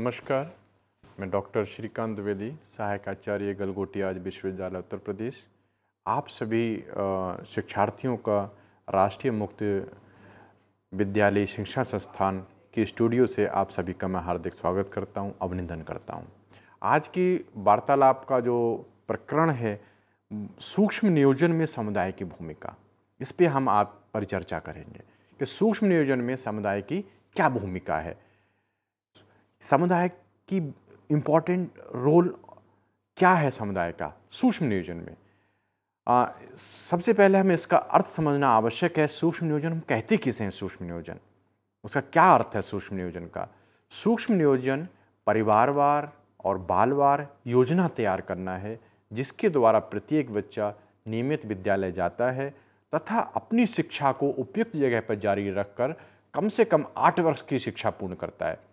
नमस्कार मैं डॉक्टर श्रीकांत द्विवेदी सहायक आचार्य गलगोटी आज विश्वविद्यालय उत्तर प्रदेश आप सभी शिक्षार्थियों का राष्ट्रीय मुक्त विद्यालय शिक्षा संस्थान के स्टूडियो से आप सभी का मैं हार्दिक स्वागत करता हूँ, अभिनंदन करता हूँ। आज की वार्तालाप का जो प्रकरण है सूक्ष्म नियोजन में समुदाय की भूमिका इस पर हम आप परिचर्चा करेंगे कि सूक्ष्म नियोजन में समुदाय की क्या भूमिका है समुदाय की इम्पोर्टेंट रोल क्या है समुदाय का? सूक्ष्म नियोजन में। आ, सबसे पहले हमें इसका अर्थ समझना आवश्यक है सूक्ष्म नियोजन हम कहते किसे हैं सूक्ष्म नियोजन? उसका क्या अर्थ है सूक्ष्म नियोजन का? सूक्ष्म नियोजन परिवारवार और बालवार योजना तैयार करना है जिसके द्वारा प्रत्येक बच्चा नियमित विद्यालय जाता है तथा अपनी शिक्षा को उपयुक्त जगह पर जारी रखकर कम से कम आठ वर्ष की शिक्षा पूर्ण करता है।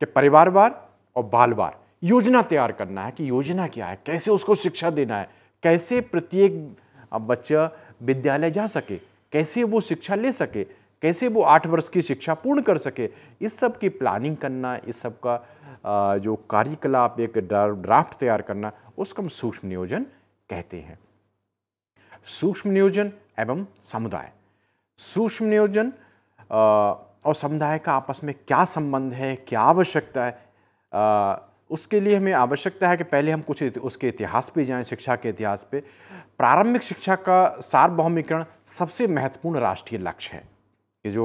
कि परिवारवार और बालवार। योजना तैयार करना है कि योजना क्या है, कैसे उसको शिक्षा देना है, कैसे प्रत्येक बच्चा विद्यालय जा सके, कैसे वो शिक्षा ले सके, कैसे वो आठ वर्ष की शिक्षा पूर्ण कर सके, इस सब की प्लानिंग करना, इस सब का जो कार्यकलाप एक ड्राफ्ट तैयार करना, उसको हम सूक्ष्म नियोजन कहते हैं। सूक्ष्म नियोजन एवं समुदाय। सूक्ष्म नियोजन और समुदाय का आपस में क्या संबंध है क्या आवश्यकता है आ, उसके लिए हमें आवश्यकता है कि पहले हम कुछ उसके इतिहास पे जाएँ शिक्षा के इतिहास पे। प्रारंभिक शिक्षा का सार्वभौमिकरण सबसे महत्वपूर्ण राष्ट्रीय लक्ष्य है। कि जो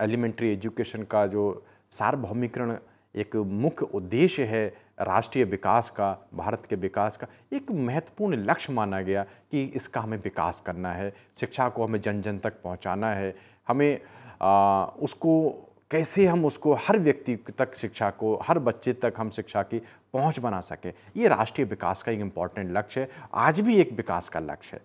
एलिमेंट्री एजुकेशन का जो सार्वभौमिकरण एक मुख्य उद्देश्य है राष्ट्रीय विकास का भारत के विकास का एक महत्वपूर्ण लक्ष्य माना गया कि इसका हमें विकास करना है शिक्षा को हमें जन जन तक पहुंचाना है। हमें आ, उसको कैसे हम उसको हर व्यक्ति तक शिक्षा को हर बच्चे तक हम शिक्षा की पहुँच बना सकें ये राष्ट्रीय विकास का एक इंपॉर्टेंट लक्ष्य है आज भी एक विकास का लक्ष्य है।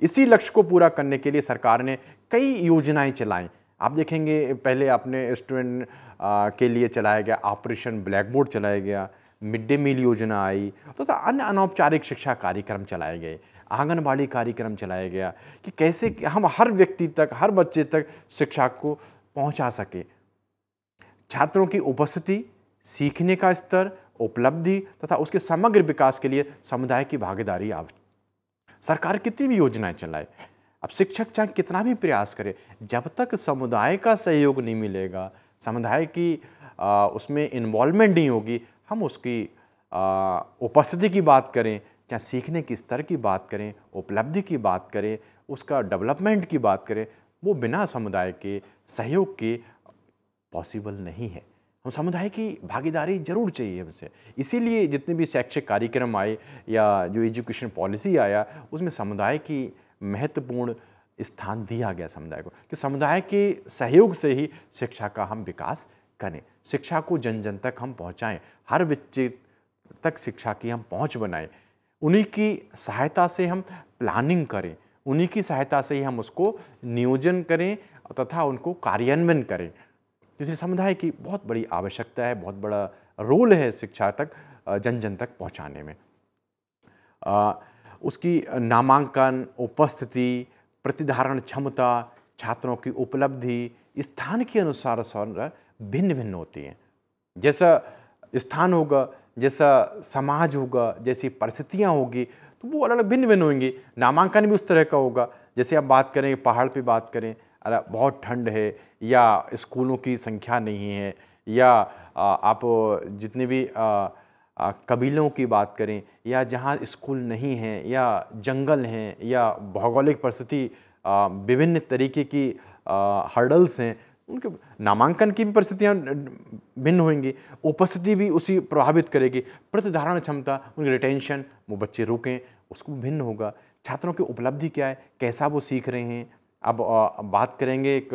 इसी लक्ष्य को पूरा करने के लिए सरकार ने कई योजनाएँ चलाई। आप देखेंगे पहले अपने स्टूडेंट के लिए चलाया गया ऑपरेशन ब्लैक बोर्ड चलाया गया मिड डे मील योजना आई तो, तो अन्य अनौपचारिक शिक्षा कार्यक्रम चलाए गए। आंगनबाड़ी कार्यक्रम चलाया गया कि कैसे हम हर व्यक्ति तक हर बच्चे तक शिक्षा को पहुँचा सके। छात्रों की उपस्थिति सीखने का स्तर उपलब्धि तथा उसके समग्र विकास के लिए समुदाय की भागीदारी आवश्यक सरकार कितनी भी योजनाएँ चलाए अब शिक्षक चाहे कितना भी प्रयास करे जब तक समुदाय का सहयोग नहीं मिलेगा समुदाय की आ, उसमें इन्वॉल्वमेंट नहीं होगी हम उसकी उपस्थिति की बात करें चाहे सीखने के स्तर की बात करें, उपलब्धि की बात करें, उसका डेवलपमेंट की बात करें, वो बिना समुदाय के, सहयोग के पॉसिबल नहीं है। हम समुदाय की भागीदारी ज़रूर चाहिए हमसे। इसीलिए जितने भी शैक्षिक कार्यक्रम आए या जो एजुकेशन पॉलिसी आया, उसमें समुदाय की महत्वपूर्ण स्थान दिया गया समुदाय को। कि समुदाय के सहयोग से ही शिक्षा का हम विकास करें। शिक्षा को जन जन तक हम पहुँचाएँ। हर बच्चे तक शिक्षा की हम पहुँच बनाएँ। उन्हीं की सहायता से हम प्लानिंग करें उन्हीं की सहायता से ही हम उसको नियोजन करें तथा उनको कार्यान्वयन करें। इसलिए समुदाय की बहुत बड़ी आवश्यकता है बहुत बड़ा रोल है शिक्षा तक जन जन तक पहुँचाने में। आ, उसकी नामांकन उपस्थिति प्रतिधारण क्षमता छात्रों की उपलब्धि स्थान के अनुसार भिन्न भिन्न होती हैं। जैसा स्थान होगा जैसा समाज होगा, जैसी परिस्थितियाँ होगी तो वो अलग अलग भिन्न भिन्न होंगी। नामांकन भी उस तरह का होगा। जैसे आप बात करें, पहाड़ पे बात करें, अरे बहुत ठंड है, या स्कूलों की संख्या नहीं है, या आप जितने भी कबीलों की बात करें, या जहाँ स्कूल नहीं हैं, या जंगल हैं, या भौगोलिक परिस्थिति विभिन्न तरीके की हर्डल्स हैं उनके नामांकन की भी परिस्थितियाँ भिन्न होंगी, उपस्थिति भी उसी प्रभावित करेगी। प्रतिधारण क्षमता, उनकी रिटेंशन वो बच्चे रुकें, उसको भिन्न होगा। छात्रों की उपलब्धि क्या है? कैसा वो सीख रहे हैं? अब बात करेंगे एक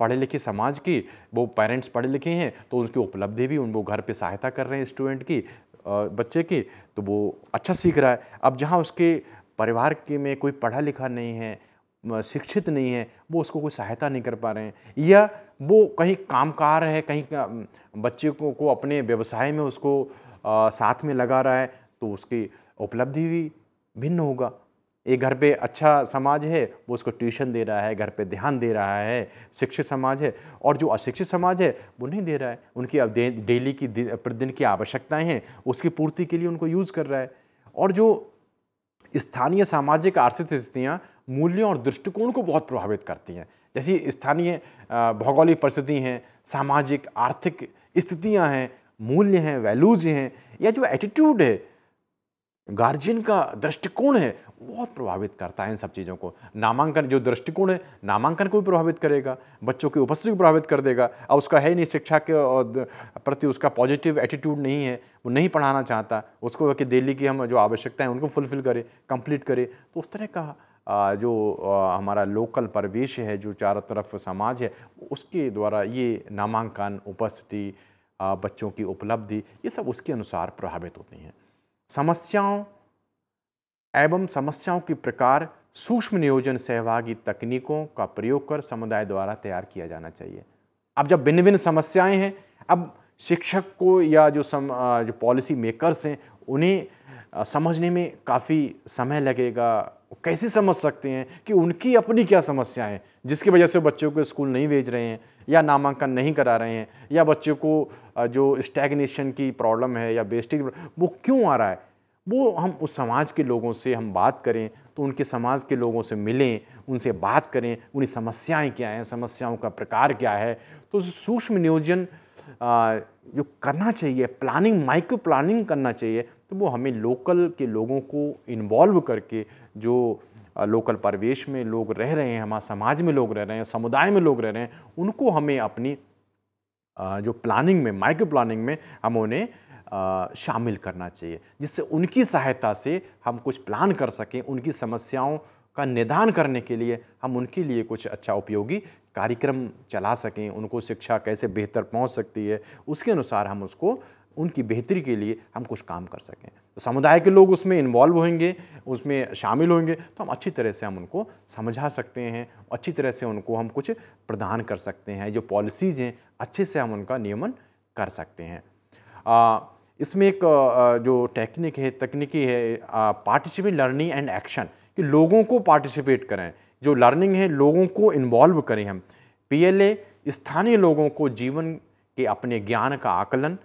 पढ़े लिखे समाज की। वो पेरेंट्स पढ़े लिखे हैं तो उनकी उपलब्धि भी उनको घर पे सहायता कर रहे हैं स्टूडेंट की बच्चे की तो वो अच्छा सीख रहा है। अब जहाँ उसके परिवार के में कोई पढ़ा लिखा नहीं है शिक्षित नहीं है वो उसको कोई सहायता नहीं कर पा रहे हैं। या वो कहीं कामकार है कहीं बच्चे को, को अपने व्यवसाय में उसको आ, साथ में लगा रहा है तो उसकी उपलब्धि भी भिन्न होगा। एक घर पे अच्छा समाज है वो उसको ट्यूशन दे रहा है घर पे ध्यान दे रहा है शिक्षित समाज है। और जो अशिक्षित समाज है वो नहीं दे रहा है। उनकी अब डेली की प्रतिदिन की आवश्यकताएँ हैं उसकी पूर्ति के लिए उनको यूज़ कर रहा है। और जो स्थानीय सामाजिक आर्थिक स्थितियाँ मूल्यों और दृष्टिकोण को बहुत प्रभावित करती हैं। जैसी स्थानीय भौगोलिक परिस्थिति हैं, सामाजिक, आर्थिक स्थितियाँ हैं, मूल्य हैं वैल्यूज़ हैं, या जो एटीट्यूड है गार्जियन का दृष्टिकोण है, बहुत प्रभावित करता है इन सब चीज़ों को। नामांकन, जो दृष्टिकोण है, नामांकन को भी प्रभावित करेगा, बच्चों की उपस्थिति को प्रभावित कर देगा। अब उसका है नहीं शिक्षा के प्रति उसका पॉजिटिव एटीट्यूड नहीं है, वो नहीं पढ़ाना चाहता, उसको कि दिल्ली की हम जो आवश्यकता है, उनको फुलफिल करें कंप्लीट करें तो उस तरह का जो हमारा लोकल परिवेश है, जो चारों तरफ़ समाज है, उसके द्वारा ये नामांकन, उपस्थिति बच्चों की उपलब्धि, ये सब उसके अनुसार प्रभावित होती हैं। समस्याओं एवं समस्याओं के प्रकार सूक्ष्म नियोजन सहभागी तकनीकों का प्रयोग कर समुदाय द्वारा तैयार किया जाना चाहिए। अब जब भिन्न भिन्न समस्याएँ हैं, अब शिक्षक को या जो सम जो पॉलिसी मेकर्स हैं उन्हें समझने में काफ़ी समय लगेगा। कैसे समझ सकते हैं कि उनकी अपनी क्या समस्याएँ हैं, जिसकी वजह से बच्चों को स्कूल नहीं भेज रहे हैं या नामांकन नहीं करा रहे हैं, या बच्चों को जो स्टैगनेशन की प्रॉब्लम है या बेस्टिक वो क्यों आ रहा है? वो हम उस समाज के लोगों से हम बात करें तो उनके समाज के लोगों से मिलें, उनसे बात करें उनकी समस्याएँ क्या हैं, समस्याओं का प्रकार क्या है तो सूक्ष्म नियोजन जो करना चाहिए प्लानिंग माइक्रो प्लानिंग करना चाहिए तो वो हमें लोकल के लोगों को इन्वॉल्व करके जो लोकल परिवेश में लोग रह रहे हैं, हमारे समाज में लोग रह रहे हैं, समुदाय में लोग रह रहे हैं, उनको हमें अपनी जो प्लानिंग में माइक्रो प्लानिंग में हम उन्हें शामिल करना चाहिए, जिससे उनकी सहायता से हम कुछ प्लान कर सकें, उनकी समस्याओं का निदान करने के लिए हम उनके लिए कुछ अच्छा उपयोगी कार्यक्रम चला सकें, उनको शिक्षा कैसे बेहतर पहुँच सकती है, उसके अनुसार हम उसको उनकी बेहतरी के लिए हम कुछ काम कर सकें। तो समुदाय के लोग उसमें इन्वॉल्व होंगे उसमें शामिल होंगे तो हम अच्छी तरह से हम उनको समझा सकते हैं अच्छी तरह से उनको हम कुछ प्रदान कर सकते हैं। जो पॉलिसीज़ हैं अच्छे से हम उनका नियमन कर सकते हैं। आ, इसमें एक जो टेक्निक है तकनीकी है पार्टिसिपेट लर्निंग एंड एक्शन कि लोगों को पार्टिसिपेट करें। जो लर्निंग है लोगों को इन्वॉल्व करें हम। पीएलए स्थानीय लोगों को जीवन के अपने ज्ञान का आकलन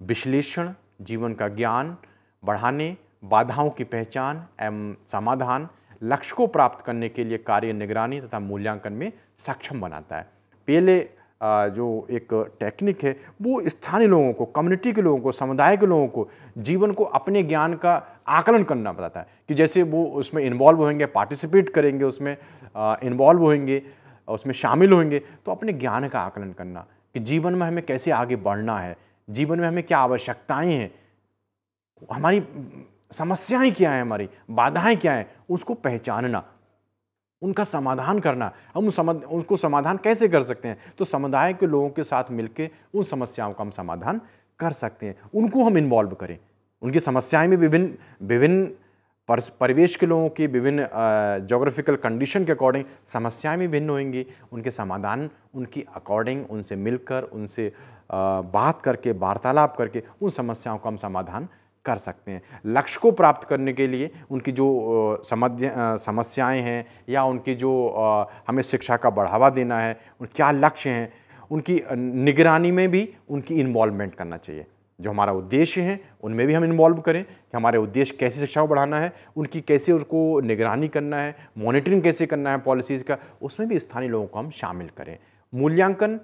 विश्लेषण, जीवन का ज्ञान बढ़ाने, बाधाओं की पहचान एवं समाधान लक्ष्य को प्राप्त करने के लिए कार्य निगरानी तथा मूल्यांकन में सक्षम बनाता है। पहले जो एक टेक्निक है, वो स्थानीय लोगों को, कम्युनिटी के लोगों को, समुदाय के लोगों को, जीवन को अपने ज्ञान का आकलन करना बताता है कि जैसे वो उसमें इन्वॉल्व होंगे पार्टिसिपेट करेंगे उसमें इन्वॉल्व होंगे, उसमें शामिल होंगे तो अपने ज्ञान का आकलन करना कि जीवन में हमें कैसे आगे बढ़ना है जीवन में हमें क्या आवश्यकताएँ हैं? हमारी समस्याएँ क्या हैं हमारी? बाधाएँ क्या हैं? उसको पहचानना, उनका समाधान करना। हम उस समझ उनको समाधान कैसे कर सकते हैं? तो समुदाय के लोगों के साथ मिलकर उन समस्याओं का हम समाधान कर सकते हैं। उनको हम इन्वॉल्व करें। उनकी समस्याएँ में विभिन्न विभिन्न परिवेश के लोगों की विभिन्न जोग्राफिकल कंडीशन के अकॉर्डिंग समस्याएँ भी भिन्न होंगी। उनके समाधान, उनकी अकॉर्डिंग उनसे मिलकर, उनसे बात करके, वार्तालाप करके उन समस्याओं का हम समाधान कर सकते हैं। लक्ष्य को प्राप्त करने के लिए उनकी जो समस्याएँ हैं या उनकी जो हमें शिक्षा का बढ़ावा देना है क्या लक्ष्य हैं, उनकी निगरानी में भी उनकी इन्वॉल्वमेंट करना चाहिए। जो हमारा उद्देश्य है उनमें भी हम इन्वॉल्व करें कि हमारे उद्देश्य कैसे शिक्षा को बढ़ाना है उनकी कैसे उसको निगरानी करना है मॉनिटरिंग कैसे करना है पॉलिसीज़ का उसमें भी स्थानीय लोगों को हम शामिल करें। मूल्यांकन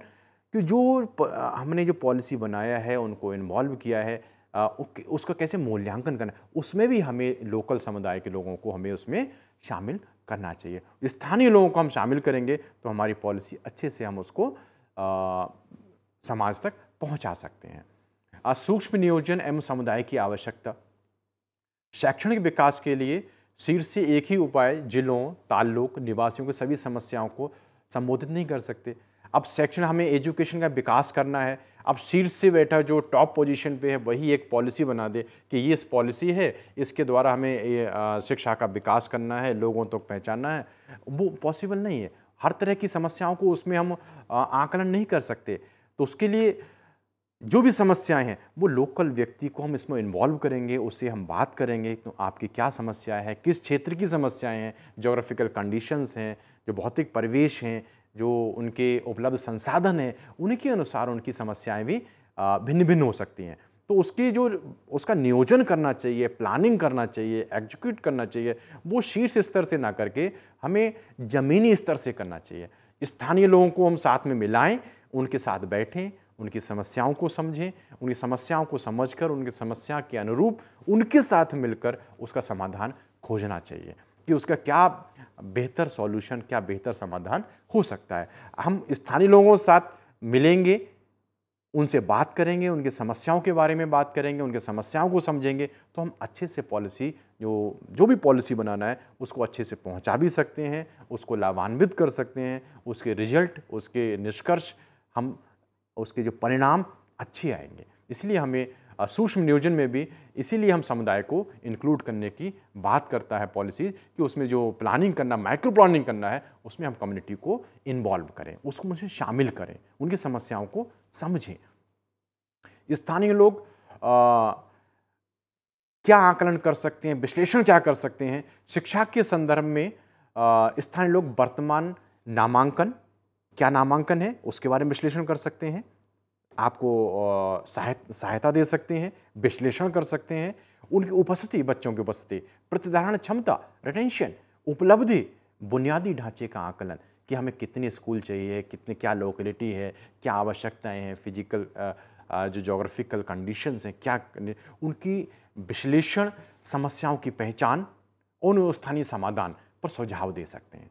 कि जो हमने जो पॉलिसी बनाया है उनको इन्वॉल्व किया है उसका कैसे मूल्यांकन करना उसमें भी हमें लोकल समुदाय के लोगों को हमें उसमें शामिल करना चाहिए। स्थानीय लोगों को हम शामिल करेंगे तो हमारी पॉलिसी अच्छे से हम उसको आ, समाज तक पहुँचा सकते हैं। सूक्ष्म नियोजन एवं समुदाय की आवश्यकता। शैक्षणिक विकास के लिए शीर्ष से एक ही उपाय जिलों ताल्लुक निवासियों की सभी समस्याओं को संबोधित नहीं कर सकते। अब शैक्षण हमें एजुकेशन का विकास करना है। अब शीर्ष से बैठा जो टॉप पोजीशन पे है, वही एक पॉलिसी बना दे कि ये इस पॉलिसी है, इसके द्वारा हमें शिक्षा का विकास करना है, लोगों तक तो पहचानना है। वो पॉसिबल नहीं है। हर तरह की समस्याओं को उसमें हम आकलन नहीं कर सकते। तो उसके लिए जो भी समस्याएँ हैं, वो लोकल व्यक्ति को हम इसमें इन्वॉल्व करेंगे, उससे हम बात करेंगे तो आपकी क्या समस्या है, किस क्षेत्र की समस्याएँ हैं जोग्राफिकल कंडीशंस हैं, जो भौतिक परिवेश हैं, जो उनके उपलब्ध संसाधन हैं उनके अनुसार उनकी समस्याएँ भी भिन्न भिन्न हो सकती हैं। तो उसकी जो, उसका नियोजन करना चाहिए प्लानिंग करना चाहिए एग्जीक्यूट करना चाहिए, वो शीर्ष स्तर से ना करके हमें ज़मीनी स्तर से करना चाहिए। स्थानीय लोगों को हम साथ में मिलाएँ, उनके साथ बैठें उनकी समस्याओं को समझें, उनकी समस्याओं को समझकर, उनकी समस्या के अनुरूप उनके साथ मिलकर उसका समाधान खोजना चाहिए कि उसका क्या बेहतर सॉल्यूशन क्या बेहतर समाधान हो सकता है। हम स्थानीय लोगों के साथ मिलेंगे, उनसे बात करेंगे, उनकी समस्याओं के बारे में बात करेंगे, उनके समस्याओं को समझेंगे तो हम अच्छे से पॉलिसी जो जो भी पॉलिसी बनाना है, उसको अच्छे से पहुँचा भी सकते हैं, उसको लाभान्वित कर सकते हैं, उसके रिज़ल्ट उसके निष्कर्ष हम उसके जो परिणाम अच्छे आएँगे। इसलिए हमें सूक्ष्म नियोजन में भी इसीलिए हम समुदाय को इंक्लूड करने की बात करता है पॉलिसी कि उसमें जो प्लानिंग करना माइक्रो प्लानिंग करना है उसमें हम कम्युनिटी को इन्वॉल्व करें उसको मुझे शामिल करें उनकी समस्याओं को समझें। स्थानीय लोग आ, क्या आकलन कर सकते हैं विश्लेषण क्या कर सकते हैं? शिक्षा के संदर्भ में स्थानीय लोग वर्तमान नामांकन क्या नामांकन है, उसके बारे में विश्लेषण कर सकते हैं। आपको सहायता दे सकते हैं, विश्लेषण कर सकते हैं। उनकी उपस्थिति, बच्चों की उपस्थिति, प्रतिधारण क्षमता रिटेंशन उपलब्धि, बुनियादी ढांचे का आकलन कि हमें कितने स्कूल चाहिए, कितने, क्या लोकेलिटी है, क्या आवश्यकताएँ हैं फ़िज़िकल जो जोग्राफिकल कंडीशंस हैं, क्या उनकी विश्लेषण, समस्याओं की पहचान उन स्थानीय समाधान पर सुझाव दे सकते हैं।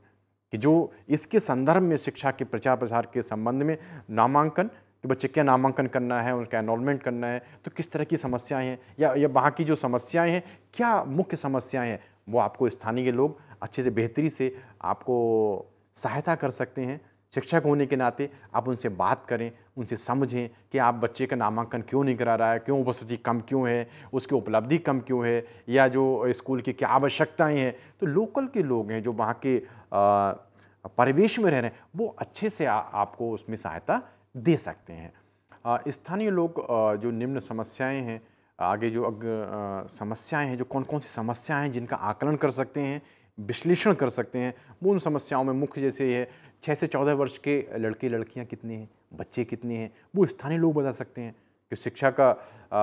कि जो इसके संदर्भ में शिक्षा के प्रचार प्रसार के संबंध में नामांकन, कि बच्चे क्या नामांकन करना है, उनका एनरोलमेंट करना है तो किस तरह की समस्याएँ हैं, या या वहाँ की जो समस्याएँ हैं, क्या मुख्य समस्याएँ हैं, वो आपको स्थानीय लोग अच्छे से, बेहतरी से आपको सहायता कर सकते हैं। शिक्षक होने के नाते आप उनसे बात करें, उनसे समझें कि आप बच्चे का नामांकन क्यों नहीं करा रहा है, क्यों उपस्थिति कम क्यों है, उसकी उपलब्धि कम क्यों है, या जो स्कूल की क्या आवश्यकताएँ हैं। तो लोकल के लोग हैं जो वहाँ के परिवेश में रह रहे हैं वो अच्छे से आ, आपको उसमें सहायता दे सकते हैं। स्थानीय लोग जो निम्न समस्याएँ हैं आगे जो अग समस्याएँ हैं जो कौन कौन सी समस्याएँ हैं जिनका आकलन कर सकते हैं विश्लेषण कर सकते हैं वो उन समस्याओं में मुख्य जैसे है छः से चौदह वर्ष के लड़के लड़कियाँ कितने हैं बच्चे कितने हैं वो स्थानीय लोग बता सकते हैं। कि शिक्षा का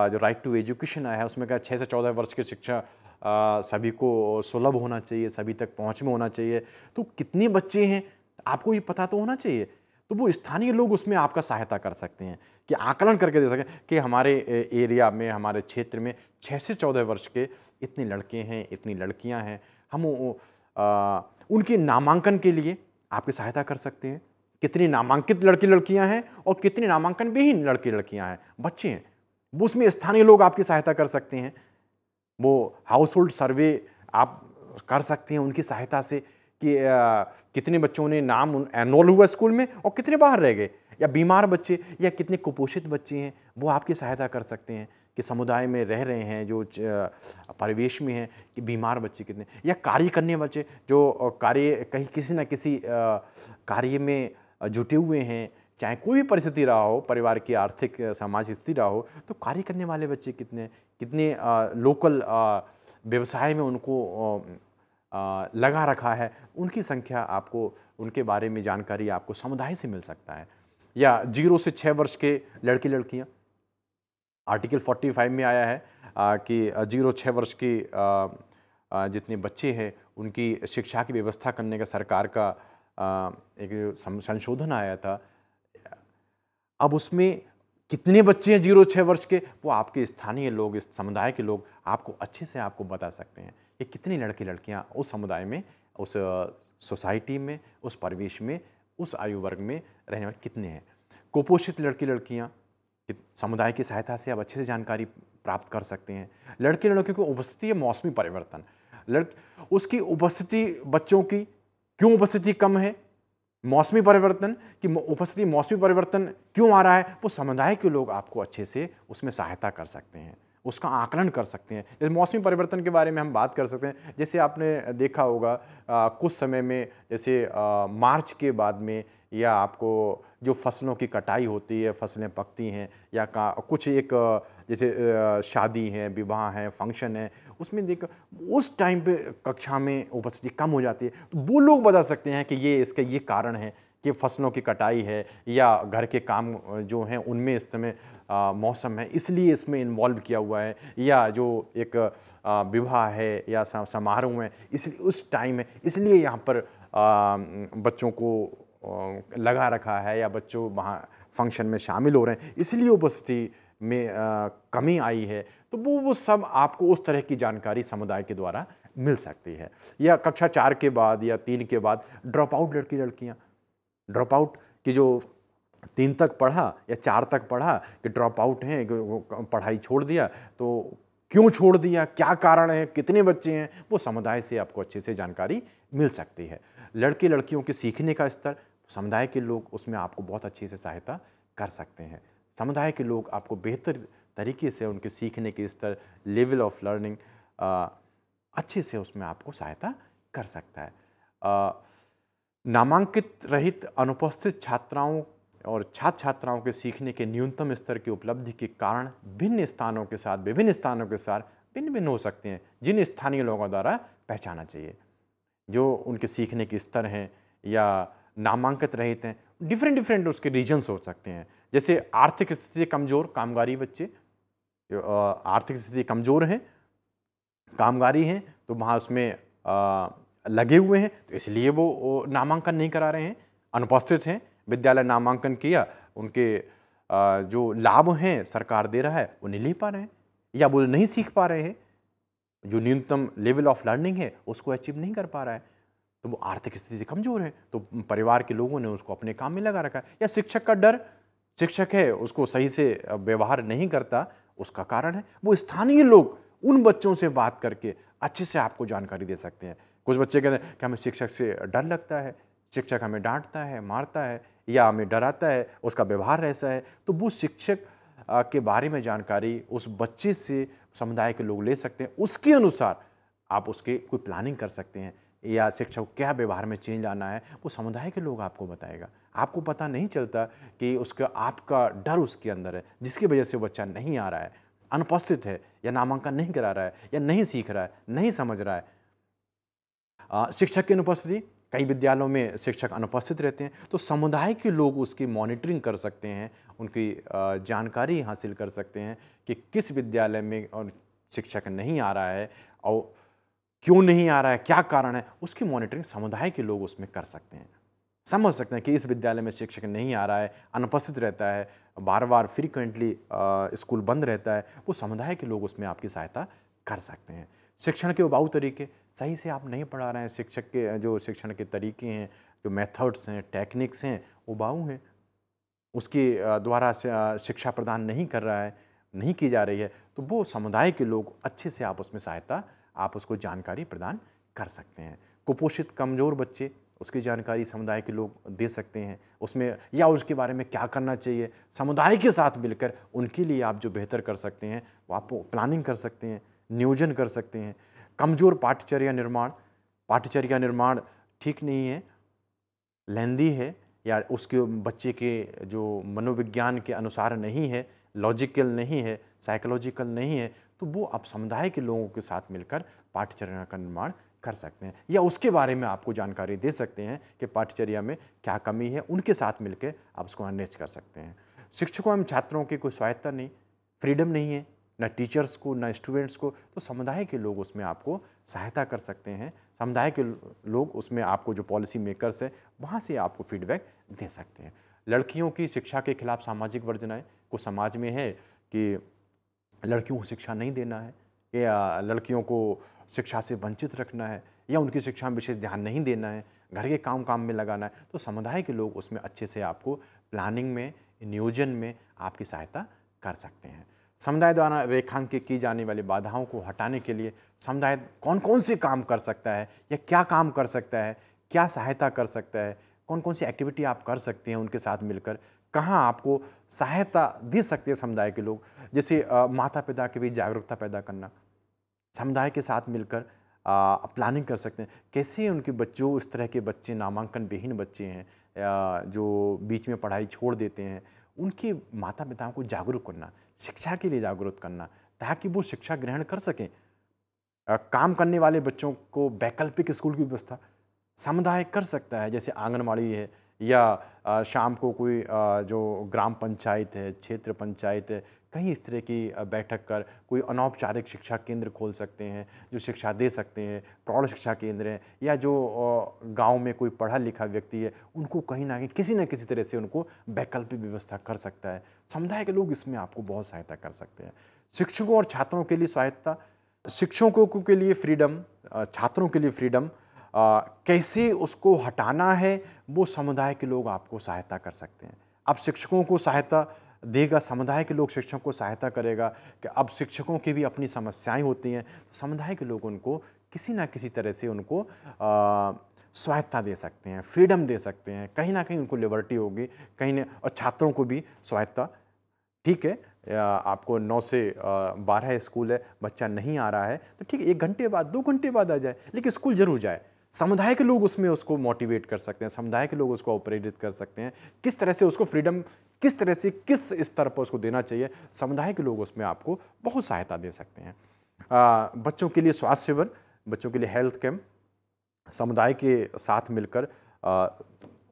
जो राइट टू एजुकेशन आया है उसमें क्या छः से चौदह वर्ष की शिक्षा सभी को सुलभ होना चाहिए, सभी तक पहुँच में होना चाहिए। तो कितने बच्चे हैं? आपको ये पता तो होना चाहिए। तो वो स्थानीय लोग उसमें आपका सहायता कर सकते हैं, कि आकलन करके दे सकें कि हमारे एरिया में, हमारे क्षेत्र में छः से चौदह वर्ष के इतने लड़के हैं, इतनी लड़कियाँ हैं। हम उनके नामांकन के लिए आपकी सहायता कर सकते हैं। कितनी नामांकित लड़की लड़कियाँ हैं और कितनी नामांकन विहीन लड़के लड़कियाँ हैं। बच्चे हैं। वो उसमें स्थानीय लोग आपकी सहायता कर सकते हैं। वो हाउस होल्ड सर्वे आप कर सकते हैं उनकी सहायता से कि आ, कितने बच्चों ने नाम एनरोल हुआ स्कूल में और कितने बाहर रह गए या बीमार बच्चे या कितने कुपोषित बच्चे हैं वो आपकी सहायता कर सकते हैं कि समुदाय में रह रहे हैं जो परिवेश में हैं कि बीमार बच्चे कितने या कार्य करने बच्चे जो कार्य कहीं किसी न किसी कार्य में जुटे हुए हैं चाहे कोई भी परिस्थिति रहा हो परिवार की आर्थिक सामाजिक स्थिति रहा हो तो कार्य करने वाले बच्चे कितने कितने आ, लोकल व्यवसाय में उनको आ, लगा रखा है उनकी संख्या आपको उनके बारे में जानकारी आपको समुदाय से मिल सकता है। या ज़ीरो से छः वर्ष के लड़की लड़कियाँ। आर्टिकल 45 में आया है आ, कि ज़ीरो छः वर्ष की जितने बच्चे हैं उनकी शिक्षा की व्यवस्था करने का सरकार का एक संशोधन आया था अब उसमें कितने बच्चे हैं ज़ीरो छः वर्ष के? वो आपके स्थानीय लोग, इस समुदाय के लोग आपको अच्छे से आपको बता सकते हैं। कि कितनी लड़के लड़कियाँ उस समुदाय में, उस सोसाइटी में, उस परिवेश में, उस आयु वर्ग में रहने वाले कितने हैं? कुपोषित लड़की लड़कियाँ समुदाय की सहायता से आप अच्छे से जानकारी प्राप्त कर सकते हैं। लड़के लड़कियों की उपस्थिति है मौसमी परिवर्तन। लड़, उसकी उपस्थिति बच्चों की, क्यों उपस्थिति कम है? मौसमी परिवर्तन की उपस्थिति मौसमी परिवर्तन क्यों आ रहा है? वो समुदाय के लोग आपको अच्छे से उसमें सहायता कर सकते हैं उसका आकलन कर सकते हैं। जैसे मौसमी परिवर्तन के बारे में हम बात कर सकते हैं। जैसे आपने देखा होगा आ, कुछ समय में जैसे आ, मार्च के बाद में या आपको जो फ़सलों की कटाई होती है, फ़सलें पकती हैं या का, कुछ एक, जैसे शादी है, विवाह है, फ़ंक्शन है, उसमें देख, उस टाइम पे कक्षा में उपस्थिति कम हो जाती है। तो वो लोग बता सकते हैं कि ये इसका, ये कारण है कि फ़सलों की कटाई है या घर के काम जो हैं उनमें इस समय मौसम है, इसलिए इसमें इन्वॉल्व किया हुआ है। या जो एक विवाह है या समारोह है, इसलिए उस टाइम है, इसलिए यहाँ पर बच्चों को लगा रखा है या बच्चों वहाँ फ़ंक्शन में शामिल हो रहे हैं। इसलिए उपस्थिति में आ, कमी आई है। तो वो वो सब आपको उस तरह की जानकारी समुदाय के द्वारा मिल सकती है। या कक्षा चार के बाद या तीन के बाद ड्रॉप आउट लड़की लड़कियाँ। ड्रॉप आउट की जो तीन तक पढ़ा या चार तक पढ़ा कि ड्रॉप आउट हैं पढ़ाई छोड़ दिया तो क्यों छोड़ दिया क्या कारण है कितने बच्चे हैं वो समुदाय से आपको अच्छे से जानकारी मिल सकती है। लड़के लड़कियों के सीखने का स्तर समुदाय के लोग उसमें आपको बहुत अच्छे से सहायता कर सकते हैं। समुदाय के लोग आपको बेहतर तरीके से उनके सीखने के स्तर लेवल ऑफ़ लर्निंग अच्छे से उसमें आपको सहायता कर सकता है। नामांकित रहित अनुपस्थित छात्राओं और छात्र छात्राओं के सीखने के न्यूनतम स्तर की उपलब्धि के कारण भिन्न स्थानों के साथ, विभिन्न स्थानों के साथ भिन्न भिन्न हो सकते हैं, जिन स्थानीय लोगों द्वारा पहचाना चाहिए। जो उनके सीखने के स्तर हैं या नामांकित रहित हैं डिफरेंट डिफरेंट उसके रीजन्स हो सकते हैं। जैसे आर्थिक स्थिति कमज़ोर, कामगारी बच्चे आर्थिक स्थिति कमज़ोर हैं, कामगारी हैं तो वहाँ उसमें लगे हुए हैं तो इसलिए वो नामांकन नहीं करा रहे हैं। अनुपस्थित हैं, विद्यालय नामांकन किया, उनके जो लाभ हैं, सरकार दे रहा है, वो नहीं ले पा रहे हैं, या वो नहीं सीख पा रहे हैं। जो न्यूनतम लेवल ऑफ़ लर्निंग है, उसको अचीव नहीं कर पा रहा है। तो वो आर्थिक स्थिति से कमज़ोर है। तो परिवार के लोगों ने उसको अपने काम में लगा रखा है। या शिक्षक का डर, शिक्षक है, उसको सही से व्यवहार नहीं करता, उसका कारण है। वो स्थानीय लोग, उन बच्चों से बात करके अच्छे से आपको जानकारी दे सकते हैं। कुछ बच्चे कहते हैं कि हमें शिक्षक से डर लगता है, शिक्षक हमें डांटता है, मारता है, या हमें डराता है, उसका व्यवहार ऐसा है। तो वो शिक्षक के बारे में जानकारी उस बच्चे से, समुदाय के लोग ले सकते हैं। उसके अनुसार आप उसके कोई प्लानिंग कर सकते हैं। या शिक्षक क्या व्यवहार में चेंज आना है, वो समुदाय के लोग आपको बताएगा। आपको पता नहीं चलता कि उसका, आपका डर उसके अंदर है, जिसकी वजह से बच्चा नहीं आ रहा है, अनुपस्थित है, या नामांकन नहीं करा रहा है, या नहीं सीख रहा है, नहीं समझ रहा है। शिक्षक की अनुपस्थिति, कई विद्यालयों में शिक्षक अनुपस्थित रहते हैं तो समुदाय के लोग उसकी मॉनिटरिंग कर सकते हैं, उनकी जानकारी हासिल कर सकते हैं कि किस विद्यालय में शिक्षक नहीं आ रहा है, और क्यों नहीं आ रहा है? क्या कारण है? उसकी मॉनिटरिंग समुदाय के लोग उसमें कर सकते हैं। समझ सकते हैं कि इस विद्यालय में शिक्षक नहीं आ रहा है, अनुपस्थित रहता है बार बार फ्रिक्वेंटली स्कूल बंद रहता है, वो समुदाय के लोग उसमें आपकी सहायता कर सकते हैं। शिक्षण के उबाऊ तरीके, सही से आप नहीं पढ़ा रहे हैं शिक्षक के, जो शिक्षण के तरीके हैं, जो मेथड्स हैं टेक्निक्स हैं, उबाऊ हैं। उसके द्वारा शिक्षा प्रदान नहीं कर रहा है, नहीं की जा रही है तो वो समुदाय के लोग अच्छे से आप उसमें सहायता आप उसको जानकारी प्रदान कर सकते हैं। कुपोषित कमज़ोर बच्चे, उसकी जानकारी समुदाय के लोग दे सकते हैं। उसमें या उसके बारे में क्या करना चाहिए, समुदाय के साथ मिलकर उनके लिए आप जो बेहतर कर सकते हैं, वो आप प्लानिंग कर सकते हैं, नियोजन कर सकते हैं। कमज़ोर पाठ्यचर्या निर्माण पाठ्यचर्या निर्माण ठीक नहीं है लेंदी है, या उसके बच्चे के जो मनोविज्ञान के अनुसार नहीं है लॉजिकल नहीं है साइकोलॉजिकल नहीं है तो वो आप समुदाय के लोगों के साथ मिलकर पाठ्यचर्या का निर्माण कर सकते हैं या उसके बारे में आपको जानकारी दे सकते हैं कि पाठ्यचर्या में क्या कमी है, उनके साथ मिलकर आप उसको मैनेज कर सकते हैं। शिक्षकों एवं छात्रों की कोई स्वायत्ता नहीं फ्रीडम नहीं है, न टीचर्स को, न स्टूडेंट्स को तो समुदाय के लोग उसमें आपको सहायता कर सकते हैं। समुदाय के लोग उसमें आपको जो पॉलिसी मेकर्स है, वहाँ से आपको फीडबैक दे सकते हैं। लड़कियों की शिक्षा के खिलाफ सामाजिक वर्जनाएँ को समाज में है कि लड़कियों को शिक्षा नहीं देना है, या लड़कियों को शिक्षा से वंचित रखना है, या उनकी शिक्षा में विशेष ध्यान नहीं देना है, घर के काम काम में लगाना है तो समुदाय के लोग उसमें अच्छे से आपको प्लानिंग में, नियोजन में आपकी सहायता कर सकते हैं। समुदाय द्वारा रेखांकित की जाने वाली बाधाओं को हटाने के लिए समुदाय कौन कौन से काम कर सकता है, या क्या काम कर सकता है, क्या सहायता कर सकता है कौन कौन सी एक्टिविटी आप कर सकते हैं उनके साथ मिलकर कहाँ आपको सहायता दे सकते हैं समुदाय के लोग? जैसे माता पिता के बीच जागरूकता पैदा करना। समुदाय के साथ मिलकर प्लानिंग कर सकते हैं। कैसे उनके बच्चों इस तरह के बच्चे नामांकन विहीन बच्चे हैं जो बीच में पढ़ाई छोड़ देते हैं, उनके माता पिताओं को जागरूक करना, शिक्षा के लिए जागरूक करना, ताकि वो शिक्षा ग्रहण कर सकें। काम करने वाले बच्चों को वैकल्पिक स्कूल की व्यवस्था समुदाय कर सकता है। जैसे आंगनबाड़ी है या शाम को कोई जो ग्राम पंचायत है, क्षेत्र पंचायत है, कहीं इस तरह की बैठक कर कोई अनौपचारिक शिक्षा केंद्र खोल सकते हैं, जो शिक्षा दे सकते हैं, प्रौढ़ शिक्षा केंद्र हैं, या जो गाँव में कोई पढ़ा लिखा व्यक्ति है, उनको कहीं ना कहीं किसी न किसी तरह से उनको वैकल्पिक व्यवस्था कर सकता है। समुदाय के लोग इसमें आपको बहुत सहायता कर सकते हैं। शिक्षकों और छात्रों के लिए स्वायत्ता शिक्षकों के लिए फ्रीडम छात्रों के लिए फ्रीडम कैसे उसको हटाना है, वो समुदाय के लोग आपको सहायता कर सकते हैं। अब शिक्षकों को सहायता देगा, समुदाय के लोग शिक्षकों को सहायता करेगा कि अब शिक्षकों की भी अपनी समस्याएँ होती हैं तो समुदाय के लोग उनको किसी ना किसी तरह से उनको स्वायत्ता दे सकते हैं, फ्रीडम दे सकते हैं। कहीं ना कहीं उनको लिबर्टी होगी, कहीं ना, और छात्रों को भी स्वायत्ता ठीक है आपको नौ से बारह स्कूल है, बच्चा नहीं आ रहा है तो ठीक है, एक घंटे बाद, दो घंटे बाद आ जाए, लेकिन स्कूल ज़रूर जाए। समुदाय के लोग उसमें उसको मोटिवेट कर सकते हैं समुदाय के लोग उसको प्रेरित कर सकते हैं। किस तरह से उसको फ्रीडम किस तरह से किस स्तर पर उसको देना चाहिए समुदाय के लोग उसमें आपको बहुत सहायता दे सकते हैं। आ, बच्चों के लिए स्वास्थ्य शिविर बच्चों के लिए हेल्थ कैम्प समुदाय के साथ मिलकर आ,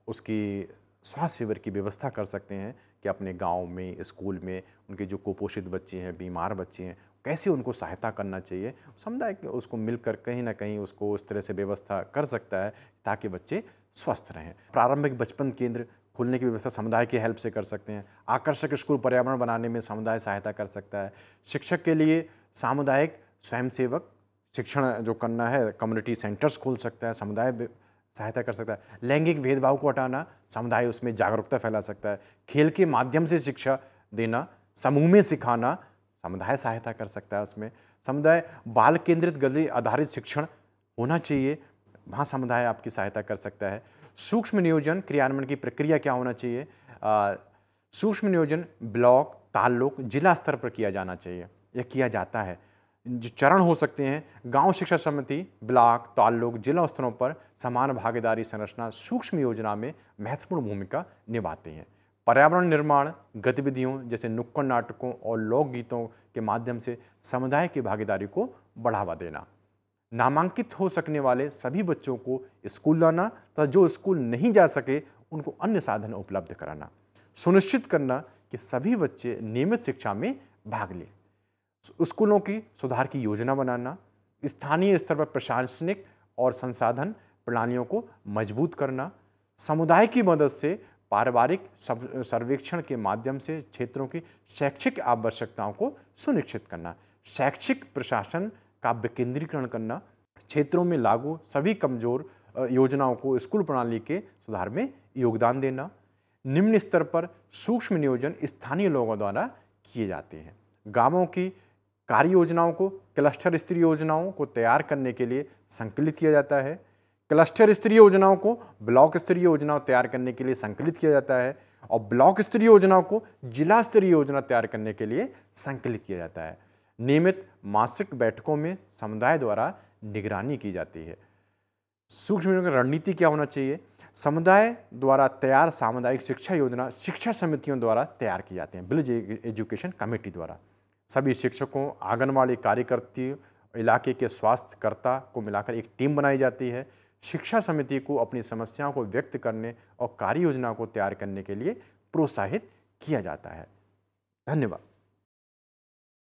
उसकी स्वास्थ्य शिविर की व्यवस्था कर सकते हैं कि अपने गाँव में स्कूल में उनके जो कुपोषित बच्चे हैं बीमार बच्चे हैं कैसे उनको सहायता करना चाहिए? समुदाय उसको मिलकर कहीं ना कहीं उसको उस तरह से व्यवस्था कर सकता है ताकि बच्चे स्वस्थ रहें। प्रारंभिक बचपन केंद्र खुलने की व्यवस्था समुदाय की हेल्प से कर सकते हैं। आकर्षक स्कूल पर्यावरण बनाने में समुदाय सहायता कर सकता है। शिक्षक के लिए सामुदायिक स्वयंसेवक शिक्षण जो करना है कम्युनिटी सेंटर्स खोल सकता है, समुदाय सहायता कर सकता है। लैंगिक भेदभाव को हटाना समुदाय उसमें जागरूकता फैला सकता है। खेल के माध्यम से शिक्षा देना, समूह में सिखाना समुदाय सहायता कर सकता है उसमें। समुदाय बाल केंद्रित गति आधारित शिक्षण होना चाहिए, वहाँ समुदाय आपकी सहायता कर सकता है। सूक्ष्म नियोजन, क्रियान्वयन की प्रक्रिया क्या होना चाहिए? सूक्ष्म नियोजन, ब्लॉक, ताल्लुक, जिला स्तर पर किया जाना चाहिए यह किया जाता है। जो चरण हो सकते हैं, गाँव शिक्षा समिति, ब्लॉक, ताल्लुक, जिला स्तरों पर समान भागीदारी संरचना सूक्ष्म योजना में महत्वपूर्ण भूमिका निभाते हैं। पर्यावरण निर्माण, गतिविधियों जैसे नुक्कड़ नाटकों और लोकगीतों के माध्यम से समुदाय की भागीदारी को बढ़ावा देना। नामांकित हो सकने वाले सभी बच्चों को स्कूल लाना तथा जो स्कूल नहीं जा सके, उनको अन्य साधन उपलब्ध कराना। सुनिश्चित करना कि सभी बच्चे नियमित शिक्षा में भाग लें। स्कूलों की सुधार की योजना बनाना, स्थानीय स्तर पर प्रशासनिक और संसाधन प्रणालियों को मज़बूत करना, समुदाय की मदद से पारिवारिक सर्वेक्षण के माध्यम से क्षेत्रों की शैक्षिक आवश्यकताओं को सुनिश्चित करना, शैक्षिक प्रशासन का विकेंद्रीकरण करना, क्षेत्रों में लागू सभी कमज़ोर योजनाओं को स्कूल प्रणाली के सुधार में योगदान देना, निम्न स्तर पर सूक्ष्म नियोजन स्थानीय लोगों द्वारा किए जाते हैं। गाँवों की कार्य योजनाओं को, क्लस्टर स्तरीय योजनाओं को तैयार करने के लिए संकलित किया जाता है। क्लस्टर स्तरीय योजनाओं को ब्लॉक स्तरीय योजनाओं तैयार करने के लिए संकलित किया जाता है और ब्लॉक स्तरीय योजनाओं को जिला स्तरीय योजना तैयार करने के लिए संकलित किया जाता है। नियमित मासिक बैठकों में समुदाय द्वारा निगरानी की जाती है। सूक्ष्म रणनीति क्या होना चाहिए? समुदाय द्वारा तैयार सामुदायिक शिक्षा योजना शिक्षा समितियों द्वारा तैयार की जाती है, विलेज एजुकेशन कमेटी द्वारा। सभी शिक्षकों आंगनबाड़ी कार्यकर्ती इलाके के स्वास्थ्यकर्ता को मिलाकर एक टीम बनाई जाती है। शिक्षा समिति को अपनी समस्याओं को व्यक्त करने और कार्य योजना को तैयार करने के लिए प्रोत्साहित किया जाता है। धन्यवाद।